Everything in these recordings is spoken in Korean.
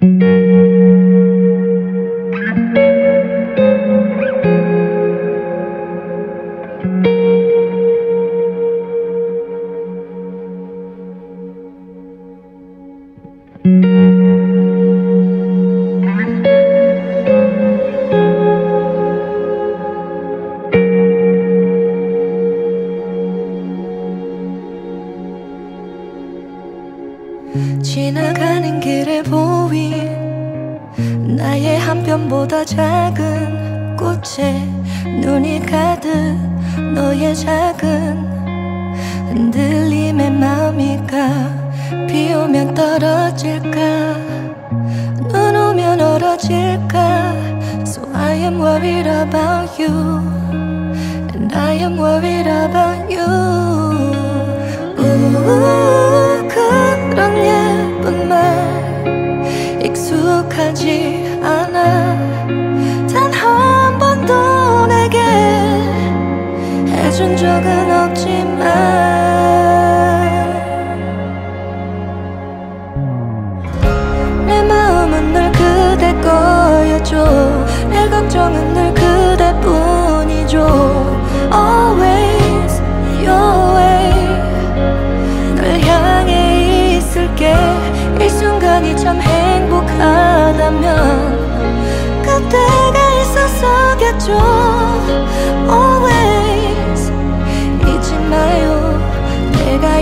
Música 편보다 작은 꽃에 눈이 가득 너의 작은 흔들림의 마음이 가 비 오면 떨어질까? 눈 오면 얼어질까? So I am worried about you And I am worried about you. 우 그런 예쁜 말 익숙하지 않아. 단 한 번도 내게 해준 적은 없지만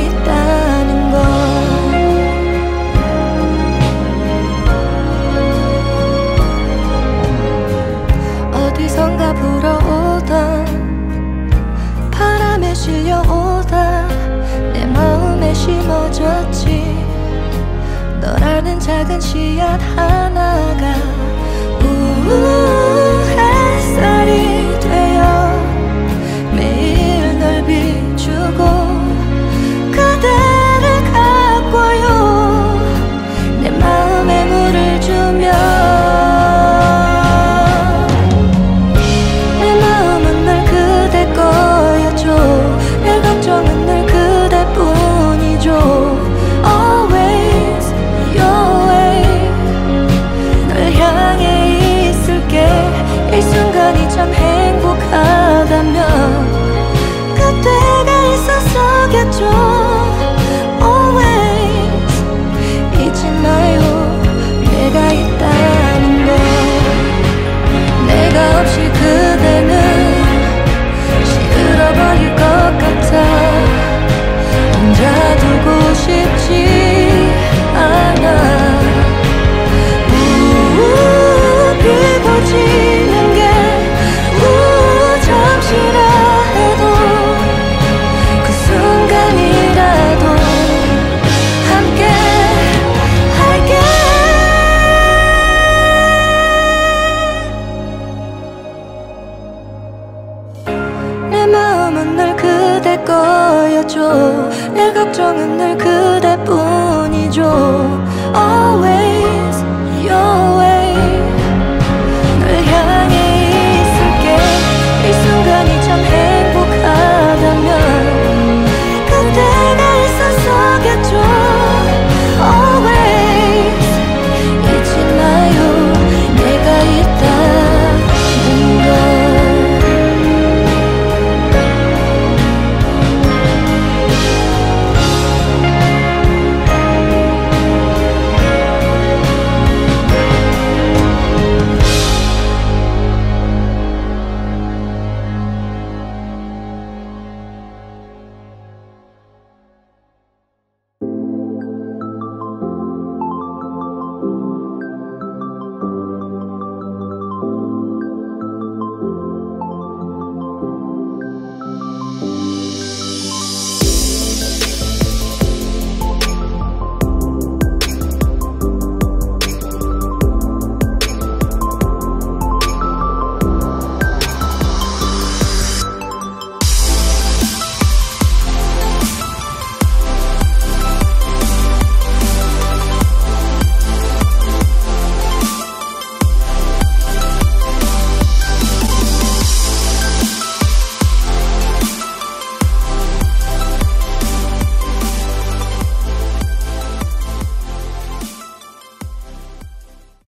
있다는 걸. 어디선가 불어오던 바람에 실려오다 내 마음에 심어졌지. 너라는 작은 씨앗 하 걱정은 늘 그대 거였죠 내 걱정은 늘 그대뿐이죠. Always your way